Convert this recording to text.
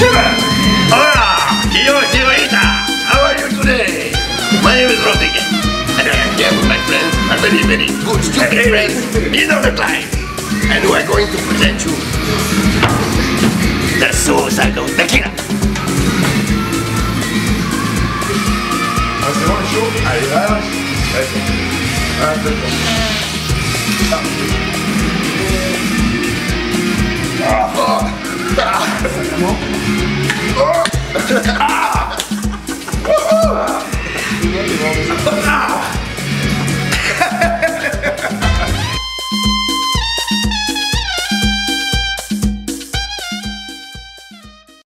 Seven. Hola, Tio Tioita. How are you today? My name is Rodriguez, and I am here with my friends, my very, very good, stupid friends, In Other Climes, and we are going to present you the Suicide Tequila. I luego, ayudadas. Gracias. Hasta luego. come. Oh. ah! Woohoo! Ah!